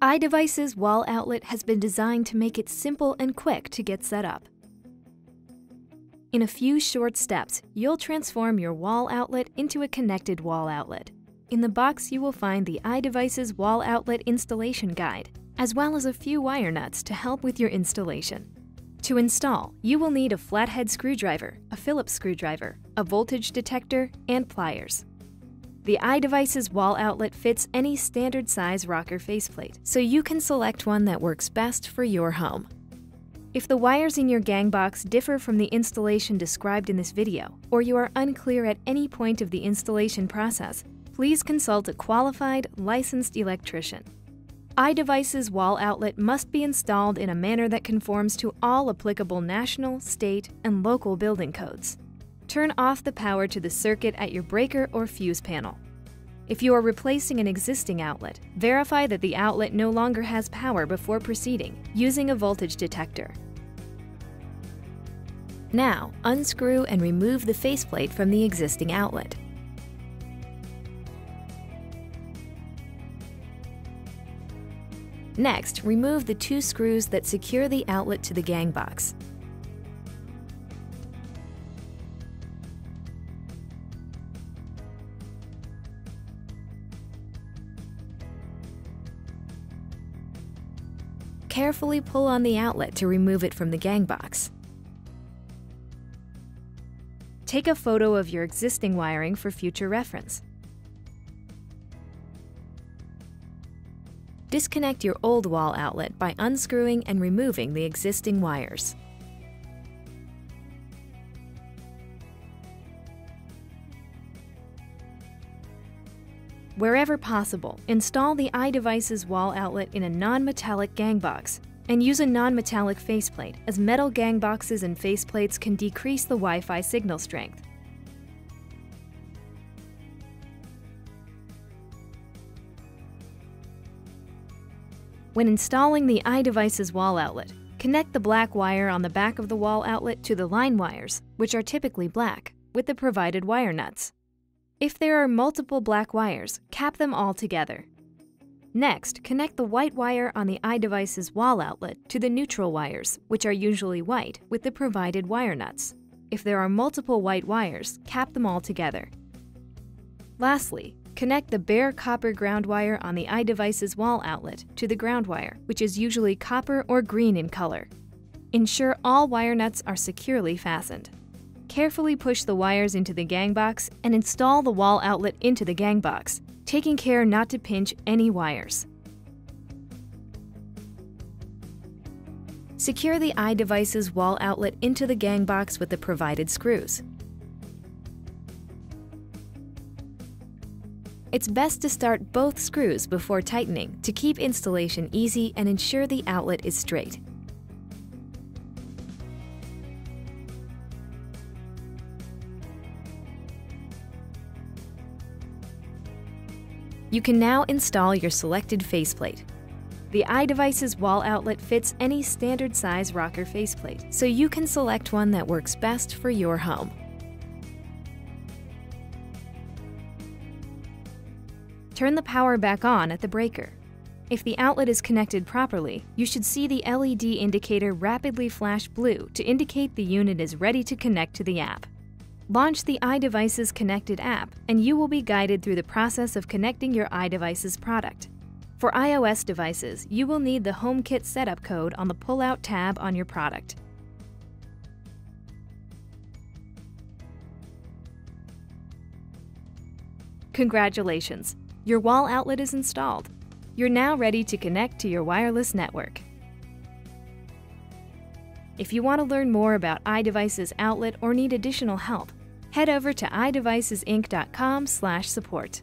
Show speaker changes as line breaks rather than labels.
iDevices wall outlet has been designed to make it simple and quick to get set up. In a few short steps, you'll transform your wall outlet into a connected wall outlet. In the box, you will find the iDevices wall outlet installation guide, as well as a few wire nuts to help with your installation. To install, you will need a flathead screwdriver, a Phillips screwdriver, a voltage detector, and pliers. The iDevices wall outlet fits any standard size rocker faceplate, so you can select one that works best for your home. If the wires in your gang box differ from the installation described in this video, or you are unclear at any point of the installation process, please consult a qualified, licensed electrician iDevices wall outlet must be installed in a manner that conforms to all applicable national, state, and local building codes. Turn off the power to the circuit at your breaker or fuse panel. If you are replacing an existing outlet, verify that the outlet no longer has power before proceeding using a voltage detector. Now, unscrew and remove the faceplate from the existing outlet. Next, remove the two screws that secure the outlet to the gang box. Carefully pull on the outlet to remove it from the gang box. Take a photo of your existing wiring for future reference. Disconnect your old wall outlet by unscrewing and removing the existing wires. Wherever possible, install the iDevices wall outlet in a non-metallic gang box and use a non-metallic faceplate as metal gang boxes and faceplates can decrease the Wi-Fi signal strength. When installing the iDevices wall outlet, connect the black wire on the back of the wall outlet to the line wires, which are typically black, with the provided wire nuts. If there are multiple black wires, cap them all together. Next, connect the white wire on the iDevices wall outlet to the neutral wires, which are usually white, with the provided wire nuts. If there are multiple white wires, cap them all together. Lastly, Connect the bare copper ground wire on the iDevices wall outlet to the ground wire, which is usually copper or green in color. Ensure all wire nuts are securely fastened. Carefully push the wires into the gang box and install the wall outlet into the gang box, taking care not to pinch any wires. Secure the iDevices wall outlet into the gang box with the provided screws. It's best to start both screws before tightening to keep installation easy and ensure the outlet is straight. You can now install your selected faceplate. The iDevices wall outlet fits any standard size rocker faceplate, so you can select one that works best for your home. Turn the power back on at the breaker. If the outlet is connected properly, you should see the LED indicator rapidly flash blue to indicate the unit is ready to connect to the app. Launch the iDevices Connected app, and you will be guided through the process of connecting your iDevices product. For iOS devices, you will need the HomeKit setup code on the Pull-Out tab on your product. Congratulations! Your wall outlet is installed. You're now ready to connect to your wireless network. If you want to learn more about iDevices outlet or need additional help, head over to iDevicesinc.com/support.